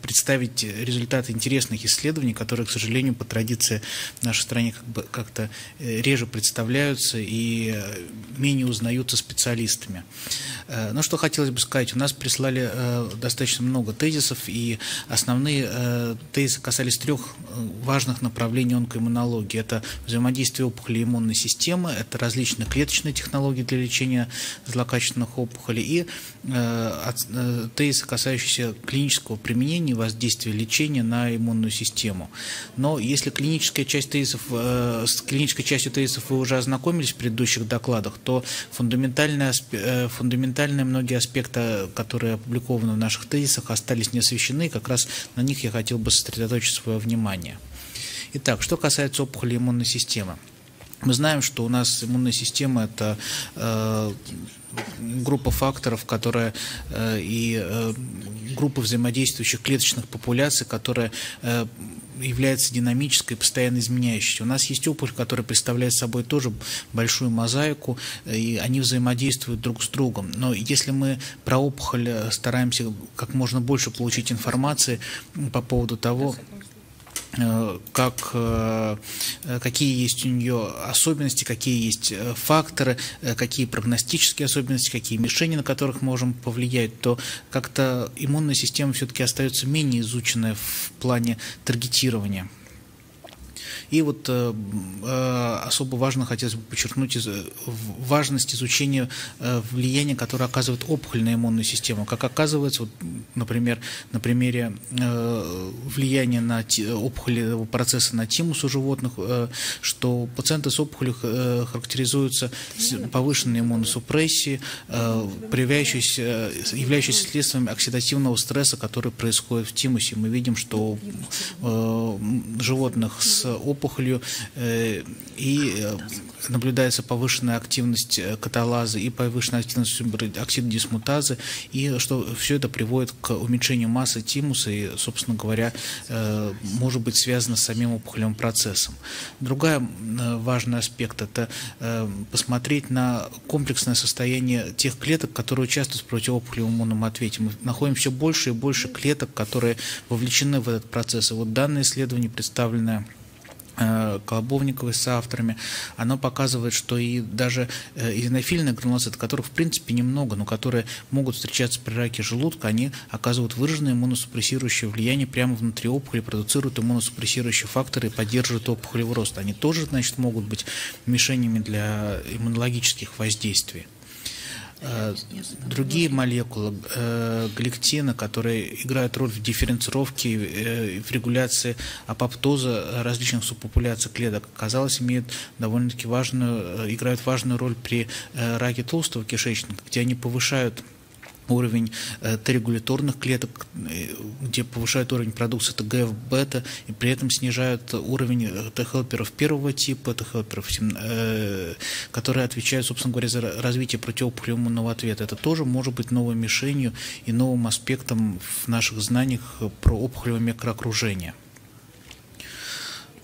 представить результаты интересных исследований, которые, к сожалению, по традиции в нашей стране как бы как-то э, реже представляются и э, менее узнаются специалистами. Э, ну, что хотелось бы сказать, у нас прислали достаточно много тезисов, и основные тезисы касались трех важных направлений онкоиммунологии. Это взаимодействие опухоли иммунной системы, это различные клеточные технологии для лечения злокачественных опухолей и тезисы, касающиеся клинического применения изменений воздействия лечения на иммунную систему. Но если клиническая часть тезисов, э, с клинической частью тезисов вы уже ознакомились в предыдущих докладах, то фундаментальные, э, фундаментальные многие аспекты, которые опубликованы в наших тезисах, остались не освещены, и как раз на них я хотел бы сосредоточить свое внимание. Итак, что касается опухоли иммунной системы. Мы знаем, что у нас иммунная система – это э, группа факторов, которая э, и э, группа взаимодействующих клеточных популяций, которая э, является динамической, постоянно изменяющейся. У нас есть опухоль, которая представляет собой тоже большую мозаику, и они взаимодействуют друг с другом. Но если мы про опухоль стараемся как можно больше получить информации по поводу того, Э, как, э, какие есть у нее особенности, какие есть э, факторы, какие прогностические особенности, какие мишени, на которых можем повлиять, то как-то иммунная система все-таки остается менее изученная в плане таргетирования. И вот э, э, особо важно хотелось бы подчеркнуть из, важность изучения э, влияния, которое оказывает опухоль на иммунную систему. Как оказывается, вот, например, на примере э, влияния на опухолевого процесса на тимус у животных, э, что пациенты с опухолью э, характеризуются повышенной иммуносупрессией, э, проявляющейся, являющейся следствием оксидативного стресса, который происходит в тимусе. Мы видим, что э, животных с опухолью опухолью, э, и э, наблюдается повышенная активность э, каталазы и повышенная активность оксидодисмутазы, и что все это приводит к уменьшению массы тимуса и, собственно говоря, может быть связано с самим опухолевым процессом. Другой важный аспект – это посмотреть на комплексное состояние тех клеток, которые участвуют в противоопухолевом иммунном ответе. Мы находим все больше и больше клеток, которые вовлечены в этот процесс. И вот данное исследование, представленное Колобовниковой с авторами, оно показывает, что и даже э, изонофильные гранулоциты, которых в принципе немного, но которые могут встречаться при раке желудка, они оказывают выраженное иммуносупрессирующее влияние прямо внутри опухоли, продуцируют иммуносупрессирующие факторы и поддерживают опухолевый рост. Они тоже, значит, могут быть мишенями для иммунологических воздействий. Э, другие молекулы, э, гликтина, которые играют роль в дифференцировке, э, в регуляции апоптоза различных субпопуляций клеток, казалось, имеют довольно-таки важную, играют важную роль при раке толстого кишечника, где они повышают уровень э, Т-регуляторных клеток, э, где повышают уровень продукции ТГФ-бета и при этом снижают уровень э, Т-хелперов первого типа, Т-хелперов, которые отвечают, собственно говоря, за развитие противоопухолевого ответа. Это тоже может быть новой мишенью и новым аспектом в наших знаниях про опухолевое микроокружение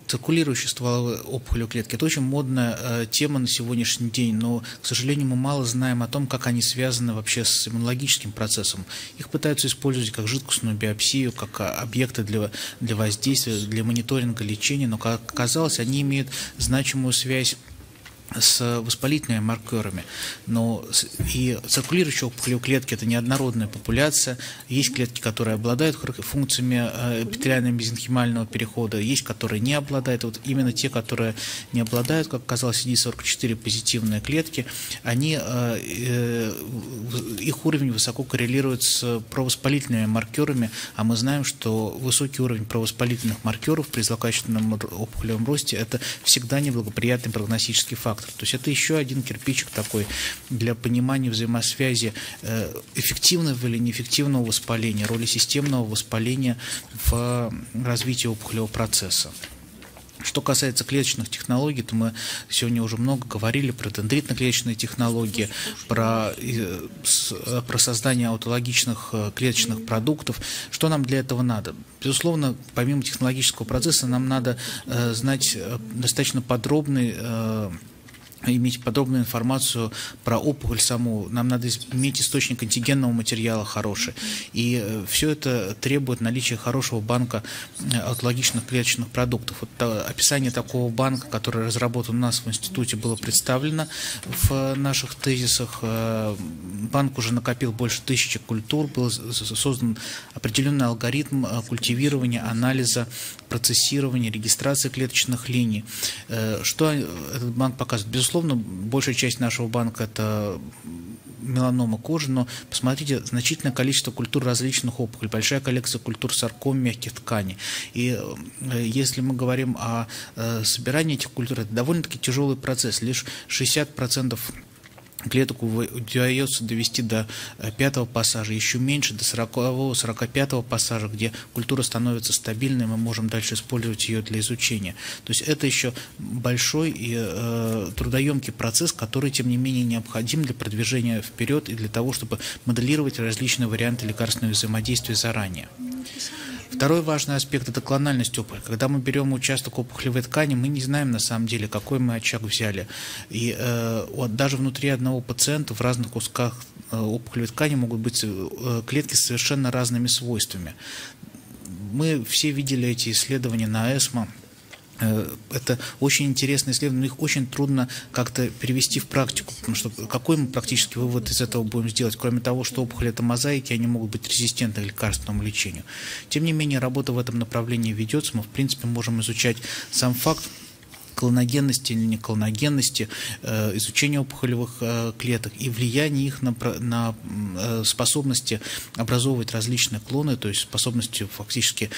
циркулирующие стволовые опухоли клетки. Это очень модная э, тема на сегодняшний день, но, к сожалению, мы мало знаем о том, как они связаны вообще с иммунологическим процессом. Их пытаются использовать как жидкостную биопсию, как а, объекты для, для воздействия, для мониторинга лечения, но, как оказалось, они имеют значимую связь с воспалительными маркерами. Но и циркулирующие опухолевые клетки – это неоднородная популяция. Есть клетки, которые обладают функциями э, эпителиального мезенхимального перехода, есть, которые не обладают. Вот именно те, которые не обладают, как оказалось, CD44 позитивные клетки, они, э, э, их уровень высоко коррелирует с провоспалительными маркерами, а мы знаем, что высокий уровень провоспалительных маркеров при злокачественном опухолевом росте – это всегда неблагоприятный прогностический фактор фактор. То есть это еще один кирпичик такой для понимания взаимосвязи э, эффективного или неэффективного воспаления, роли системного воспаления в развитии опухолевого процесса. Что касается клеточных технологий, то мы сегодня уже много говорили про дендритно-клеточные технологии, про, э, про создание аутологичных э, клеточных продуктов. Что нам для этого надо? Безусловно, помимо технологического процесса, нам надо знать достаточно подробный иметь подробную информацию про опухоль саму. Нам надо иметь источник антигенного материала хороший. И э, все это требует наличия хорошего банка э, аутологичных клеточных продуктов. Вот описание такого банка, который разработан у нас в институте, было представлено в наших тезисах. Э, банк уже накопил больше тысячи культур, был создан определенный алгоритм культивирования, анализа, процессирования, регистрации клеточных линий. Что этот банк показывает? Безусловно, большая часть нашего банка это меланома кожи, но посмотрите, значительное количество культур различных опухолей, большая коллекция культур сарком мягких тканей. И э, если мы говорим о э, собирании этих культур, это довольно-таки тяжелый процесс. Лишь 60% клетку удается довести до э, пятого пассажа, еще меньше, до 40-45 пассажа, где культура становится стабильной, мы можем дальше использовать ее для изучения. То есть это еще большой и э, трудоемкий процесс, который, тем не менее, необходим для продвижения вперед и для того, чтобы моделировать различные варианты лекарственного взаимодействия заранее. Второй важный аспект – это клональность опухоли. Когда мы берем участок опухолевой ткани, мы не знаем на самом деле, какой мы очаг взяли. И э, вот даже внутри одного пациента в разных кусках э, опухолевой ткани могут быть э, клетки с совершенно разными свойствами. Мы все видели эти исследования на ЭСМО. Э, это очень интересные исследования, но их очень трудно как-то перевести в практику, потому что какой мы практически вывод из этого будем сделать, кроме того, что опухоли это мозаики, они могут быть резистентны к лекарственному лечению. Тем не менее, работа в этом направлении ведется, мы в принципе можем изучать сам факт колоногенности или неколоногенности, э, изучение опухолевых э, клеток и влияние их на, на э, способности образовывать различные клоны, то есть способности фактически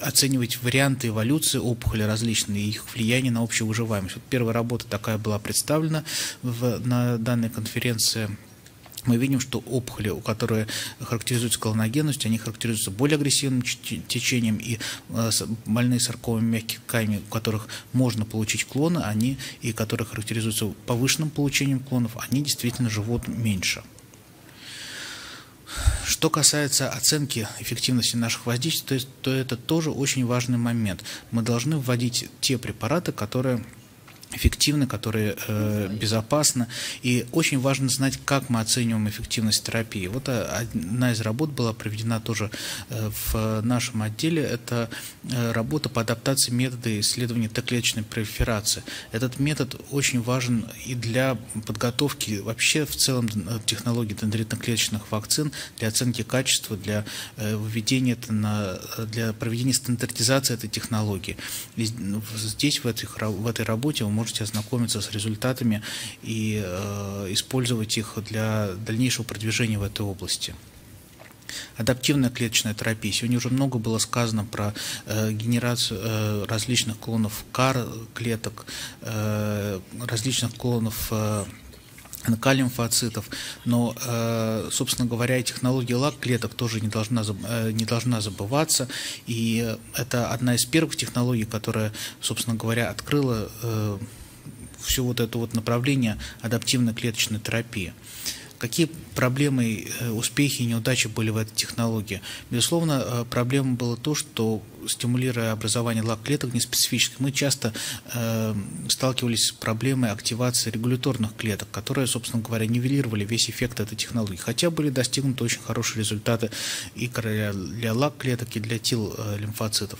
оценивать варианты эволюции опухоли различные и их влияние на общую выживаемость. Вот первая работа такая была представлена в, на данной конференции мы видим, что опухоли, у которых характеризуются колоногенностью, они характеризуются более агрессивным течением, и э, больные сарковыми мягкими тканями, у которых можно получить клоны, они, и которые характеризуются повышенным получением клонов, они действительно живут меньше. Что касается оценки эффективности наших воздействий, то, то это тоже очень важный момент. Мы должны вводить те препараты, которые эффективны, которые э, безопасны. И очень важно знать, как мы оцениваем эффективность терапии. Вот э, одна из работ была проведена тоже э, в нашем отделе. Это э, работа по адаптации метода исследования Т-клеточной пролиферации. Этот метод очень важен и для подготовки вообще в целом технологий дендритно-клеточных вакцин, для оценки качества, для введения это на, для проведения стандартизации этой технологии. И здесь в, этих, в этой работе вы можете ознакомиться с результатами и э, использовать их для дальнейшего продвижения в этой области. Адаптивная клеточная терапия. Сегодня уже много было сказано про э, генерацию э, различных клонов КАР клеток, э, различных клонов э, НК лимфоцитов, но, э, собственно говоря, технология лак клеток тоже не должна, э, не должна забываться, и это одна из первых технологий, которая, собственно говоря, открыла э, все вот это вот направление адаптивной клеточной терапии. Какие проблемы, э, успехи и неудачи были в этой технологии? Безусловно, э, проблема была то, что стимулируя образование лак-клеток неспецифических, мы часто э, сталкивались с проблемой активации регуляторных клеток, которые, собственно говоря, нивелировали весь эффект этой технологии. Хотя были достигнуты очень хорошие результаты и для, для лак-клеток, и для тил-лимфоцитов.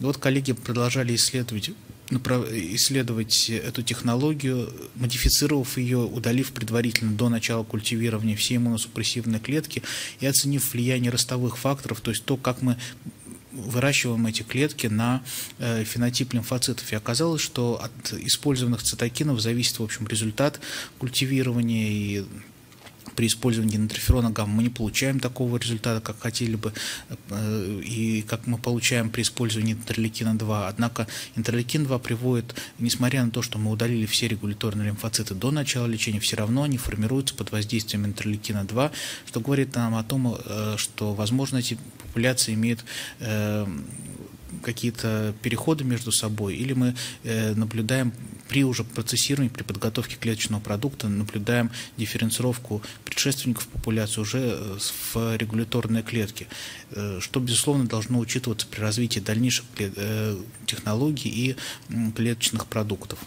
И вот коллеги продолжали исследовать исследовать эту технологию, модифицировав ее, удалив предварительно до начала культивирования все иммуносупрессивные клетки и оценив влияние ростовых факторов, то есть то, как мы выращиваем эти клетки на э, фенотип лимфоцитов. И оказалось, что от использованных цитокинов зависит, в общем, результат культивирования и при использовании интерферона гамма мы не получаем такого результата, как хотели бы, э, и как мы получаем при использовании интерлейкина-2. Однако интерлейкин-2 приводит, несмотря на то, что мы удалили все регуляторные лимфоциты до начала лечения, все равно они формируются под воздействием интерлейкина-2, что говорит нам о том, э, что, возможно, эти популяции имеют э, какие-то переходы между собой, или мы э, наблюдаем при уже процессировании, при подготовке клеточного продукта, наблюдаем дифференцировку предшественников популяции уже э, в регуляторные клетки, э, что, безусловно, должно учитываться при развитии дальнейших технологий и клеточных продуктов.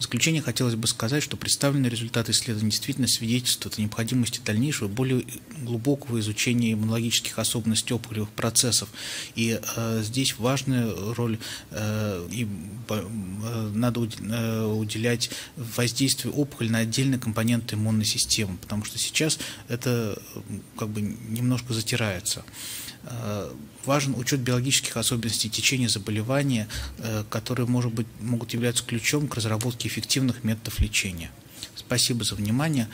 В заключение хотелось бы сказать, что представленные результаты исследований действительно свидетельствуют о необходимости дальнейшего, более глубокого изучения иммунологических особенностей опухолевых процессов. И э, здесь важную роль э, и, э, надо э, уделять воздействию опухоли на отдельные компоненты иммунной системы, потому что сейчас это как бы немножко затирается. Э, важен учет биологических особенностей течения заболевания, э, которые может быть, могут являться ключом к разработке эффективных методов лечения. Спасибо за внимание.